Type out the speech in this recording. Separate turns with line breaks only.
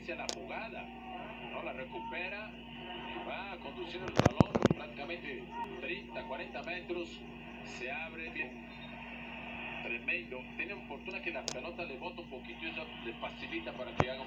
inicia la jugada. No la recupera y va conduciendo el balón prácticamente 30, 40 metros. Se abre bien. Tremendo. Tiene fortuna que la pelota le bota un poquito y eso le facilita para que haga